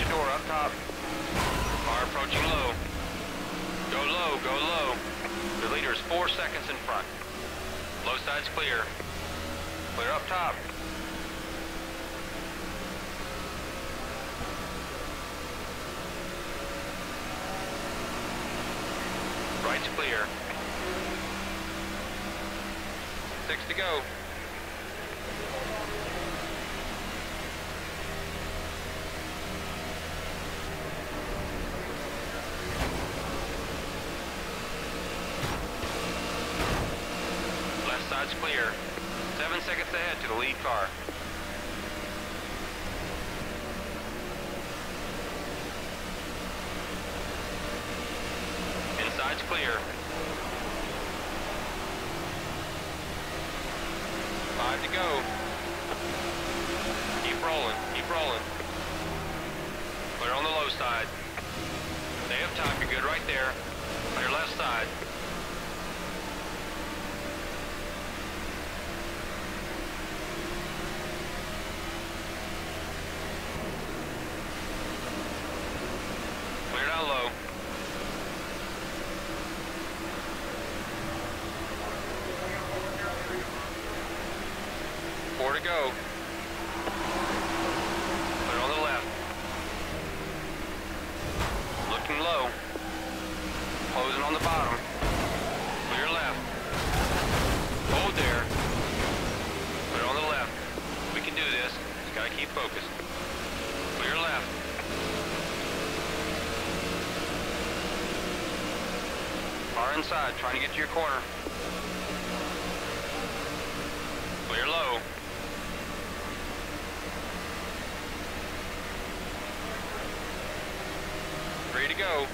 Your door, up top. Car approaching low. Go low, go low. The leader is four seconds in front. Low side's clear. Clear up top. Right's clear. Six to go. Left side's clear. Seven seconds ahead to the lead car. Inside's clear. Five to go. Keep rolling, keep rolling. Clear on the low side. They have time, you're good right there. On your left side. Clear down low. Four to go. Clear on the left. Looking low. Closing on the bottom. Clear left. Hold there. Clear on the left. We can do this. Just gotta keep focused. Clear left. Car inside, trying to get to your corner. Clear low. Ready to go.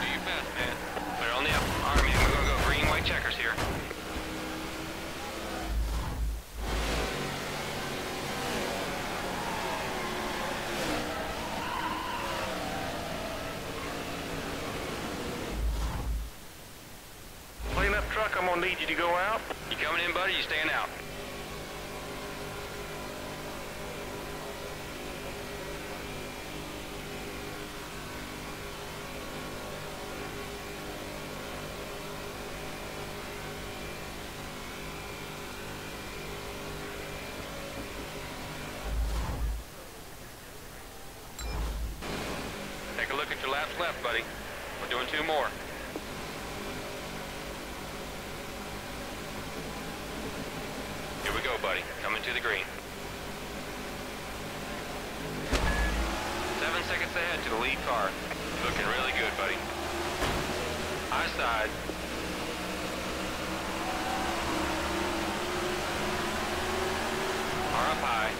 Do your best, man. Clear on the up. All right, man, we're gonna go green, white checkers here. Clean up truck, I'm gonna need you to go out. You coming in, buddy? You staying out? Take a look at your laps left, buddy. We're doing two more. Here we go, buddy. Coming to the green. Seven seconds ahead to the lead car. Looking really good, buddy. High side. Car up high.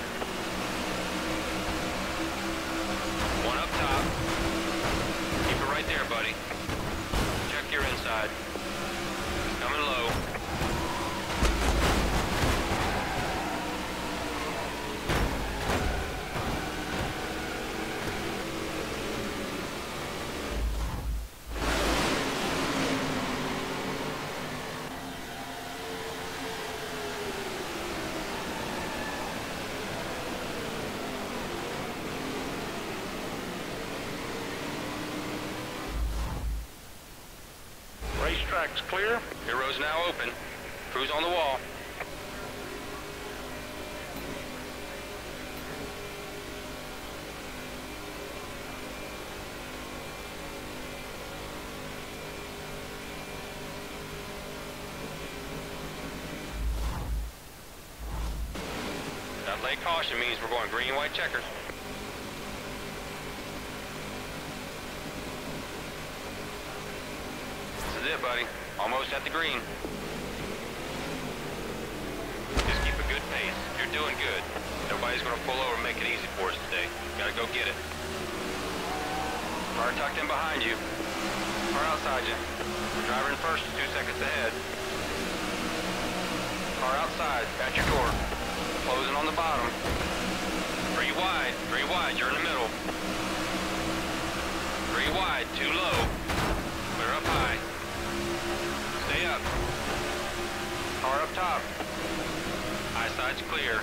One up top. Keep it right there, buddy. Check your inside. Coming low. Racetrack's clear. Hero's now open. Crew's on the wall. That late caution means we're going green, white checkers. This is it, buddy. Almost at the green. Just keep a good pace. You're doing good. Nobody's gonna pull over and make it easy for us today. Gotta go get it. Car tucked in behind you. Car outside you. Driver in first, two seconds ahead. Car outside, at your door. Closing on the bottom. Three wide, three wide, you're in the middle. Three wide, too low. Clear up high. Stay up. Car side's clear.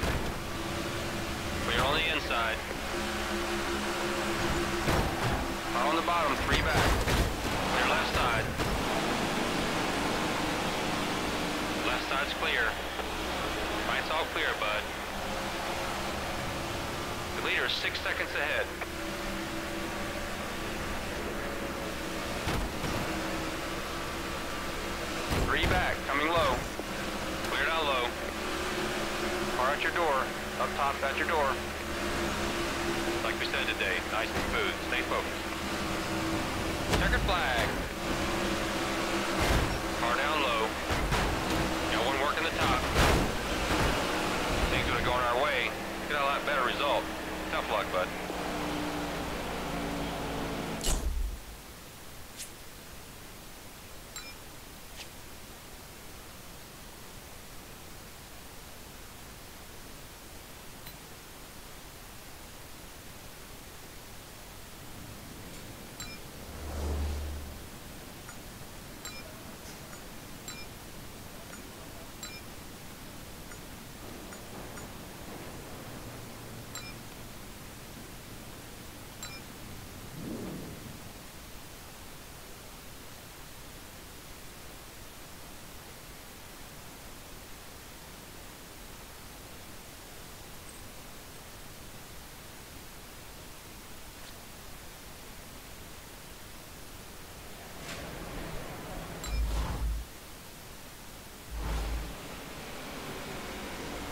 Clear on the inside. Car on the bottom, three back. Clear left side. Left side's clear. Right's all clear, bud. The leader is six seconds ahead. Three back, coming low. Clear down low. Car at your door. Up top at your door. Like we said today, nice and smooth. Stay focused. Checkered flag. Car down low. Got one working the top. Things would have gone our way. Get a lot better result. Tough luck, bud.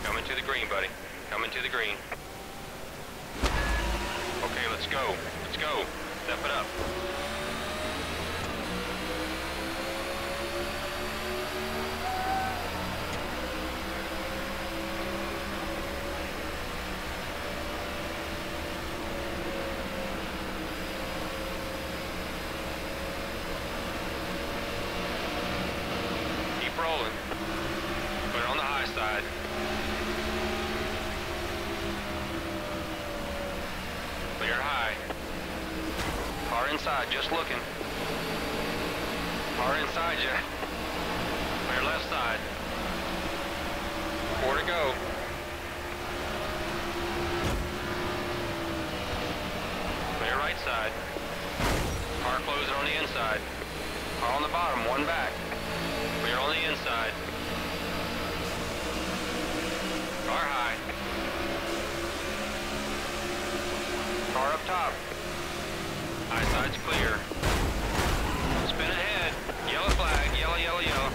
Coming to the green, buddy. Coming to the green. Okay, let's go. Let's go. Step it up. Keep rolling. Put it on the high side. Clear high. Inside, just looking. Car inside you. Clear left side. Four to go. Clear right side. Car closing on the inside. Car on the bottom, one back. Clear on the inside. Car high. Car up top. High side's clear. Spin ahead. Yellow flag. Yellow, yellow, yellow.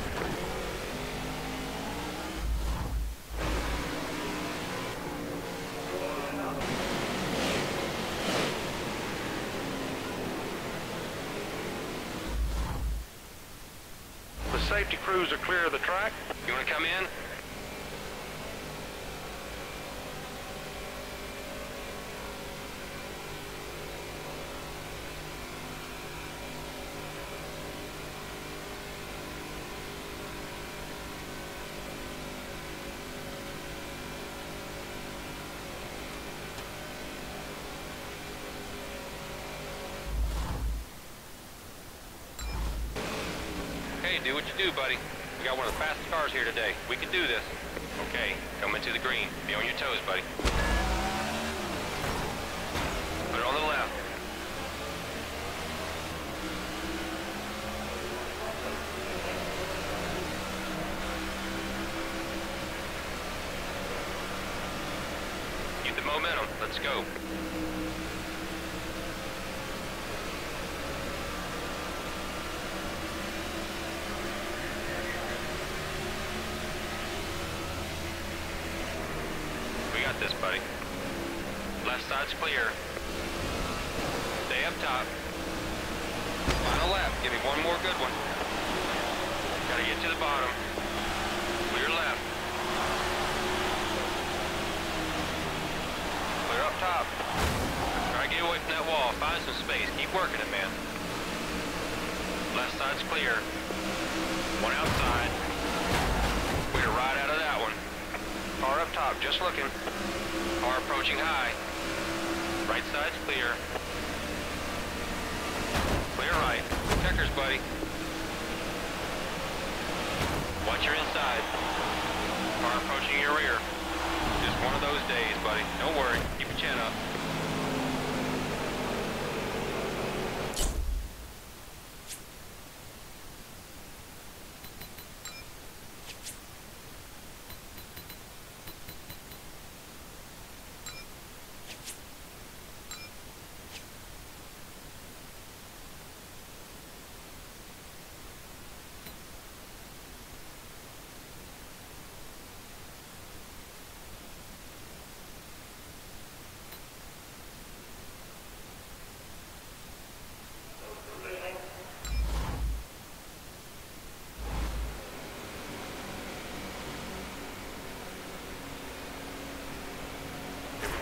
The safety crews are clear of the track. You want to come in? Okay, do what you do, buddy. We got one of the fastest cars here today. We can do this. Okay, coming to the green. Be on your toes, buddy. Put it on the left. Keep the momentum. Let's go. We got this, buddy. Left side's clear. Stay up top. Final left. Give me one more good one. Gotta get to the bottom. Clear left. Clear up top. Try to get away from that wall. Find some space. Keep working it, man. Left side's clear. One outside. Just looking. Car approaching high. Right side's clear. Clear right. Checkers, buddy. Watch your inside. Car approaching your rear. Just one of those days, buddy. Don't worry. Keep your chin up.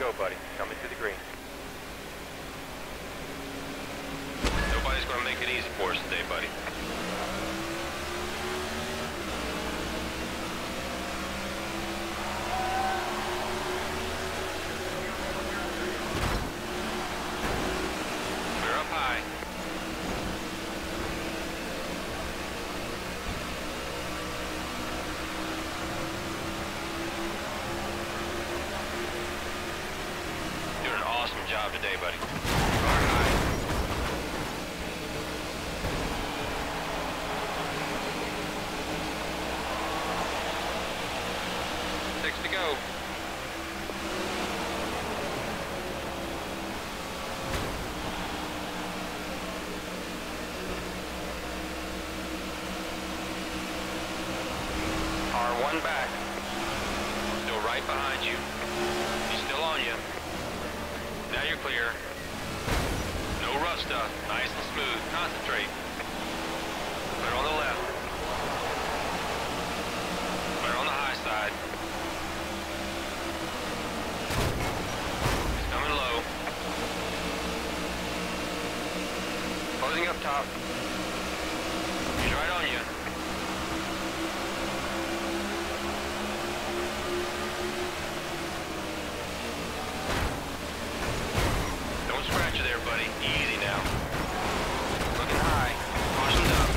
Go, buddy. Coming to the green. Nobody's gonna make it easy for us today, buddy. We're up high. Doing an awesome job today, buddy. Car high. Six to go. Car one back. Still right behind you. He's still on you. Now you're clear. Rough stuff. Nice and smooth. Concentrate. Clear on the left. Clear on the high side. He's coming low. Closing up top. He's right on you. Don't scratch you there, buddy. Easy now. Looking high. Caution's up.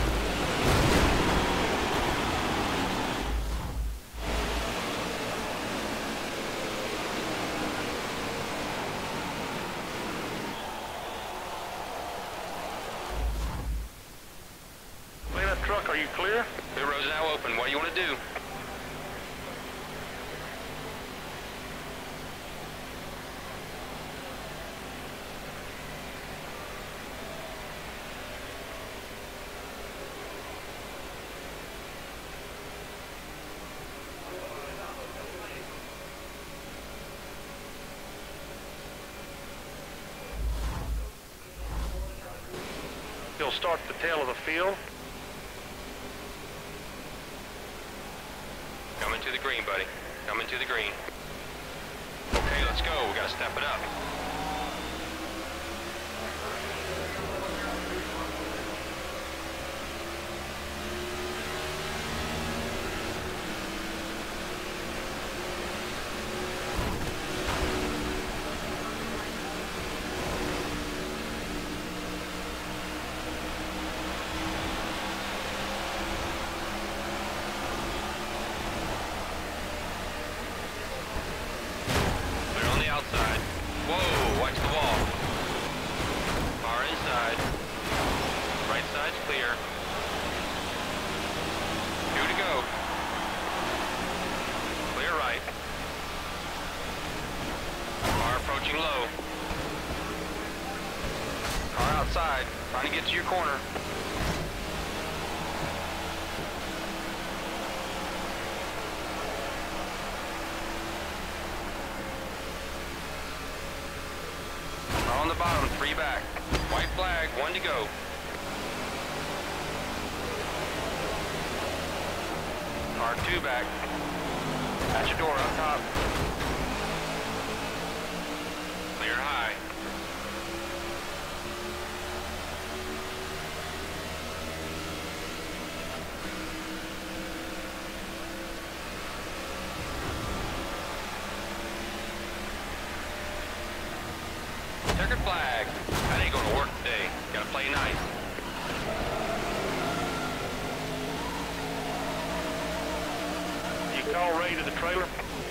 Cleanup truck, are you clear? The road's now open. What do you want to do? You'll start the tail of the field. Coming to the green, buddy. Coming to the green. Okay, let's go. We gotta step it up. Clear on the outside. Whoa, watch the wall. Far inside. Right side's clear. Two to go. Clear right. Car approaching low. Car outside, trying to get to your corner. On the bottom, three back. White flag, one to go. Car two back. At your door up top. Clear high. Checkered flag. That ain't gonna work today. Gotta play nice. You call Ray to the trailer?